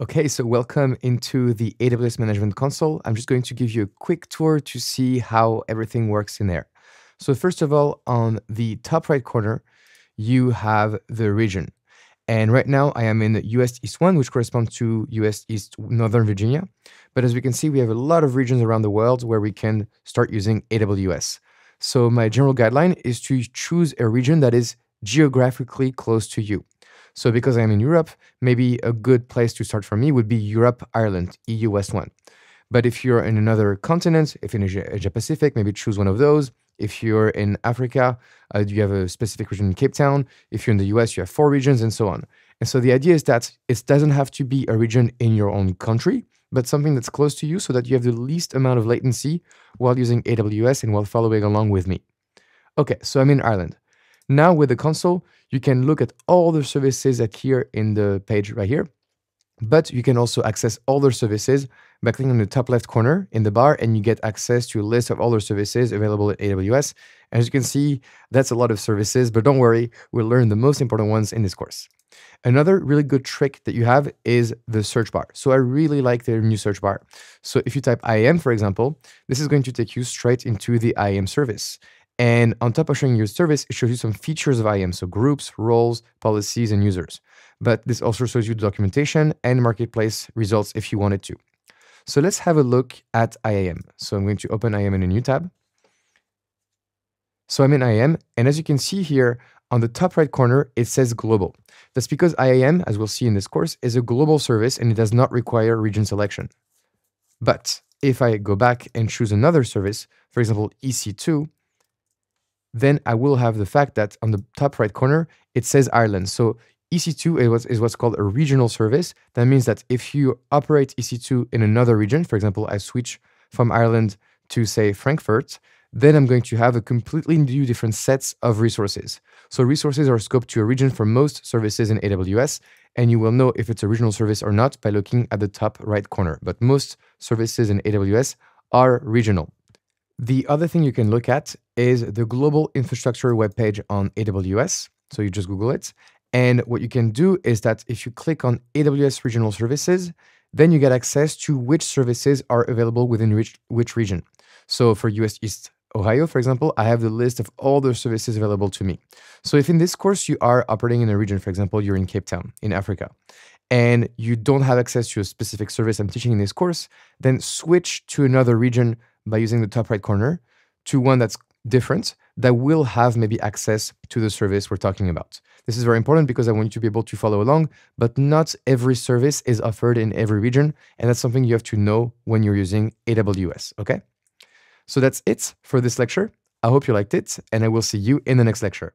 Okay, so welcome into the AWS Management Console. I'm just going to give you a quick tour to see how everything works in there. So first of all, on the top right corner, you have the region. And right now I am in US East 1, which corresponds to US East Northern Virginia. But as we can see, we have a lot of regions around the world where we can start using AWS. So my general guideline is to choose a region that is geographically close to you. So because I'm in Europe, maybe a good place to start for me would be Europe, Ireland, EU West 1. But if you're in another continent, if in Asia, Asia Pacific, maybe choose one of those. If you're in Africa, uh, you have a specific region in Cape Town. If you're in the US, you have four regions and so on. And so the idea is that it doesn't have to be a region in your own country, but something that's close to you so that you have the least amount of latency while using AWS and while following along with me. Okay, so I'm in Ireland. Now with the console, you can look at all the services that here in the page right here, but you can also access all the services by clicking on the top left corner in the bar and you get access to a list of all the services available at AWS. As you can see, that's a lot of services, but don't worry, we'll learn the most important ones in this course. Another really good trick that you have is the search bar. So I really like their new search bar. So if you type IAM, for example, this is going to take you straight into the IAM service. And on top of showing your service, it shows you some features of IAM, so groups, roles, policies, and users. But this also shows you the documentation and marketplace results if you wanted to. So let's have a look at IAM. So I'm going to open IAM in a new tab. So I'm in IAM, and as you can see here, on the top right corner, it says global. That's because IAM, as we'll see in this course, is a global service and it does not require region selection. But if I go back and choose another service, for example, EC2, then I will have the fact that on the top right corner, it says Ireland. So EC2 is, what's called a regional service. That means that if you operate EC2 in another region, for example, I switch from Ireland to say Frankfurt, then I'm going to have a completely new different sets of resources. So resources are scoped to a region for most services in AWS, and you will know if it's a regional service or not by looking at the top right corner. But most services in AWS are regional. The other thing you can look at is the global infrastructure webpage on AWS. So you just Google it. And what you can do is that if you click on AWS regional services, then you get access to which services are available within which, which region. So for US East Ohio, for example, I have the list of all the services available to me. So if in this course you are operating in a region, for example, you're in Cape Town in Africa, and you don't have access to a specific service I'm teaching in this course, then switch to another region by using the top right corner to one that's different that will have maybe access to the service we're talking about. This is very important because I want you to be able to follow along, but not every service is offered in every region. And that's something you have to know when you're using AWS. Okay. So that's it for this lecture. I hope you liked it, and I will see you in the next lecture.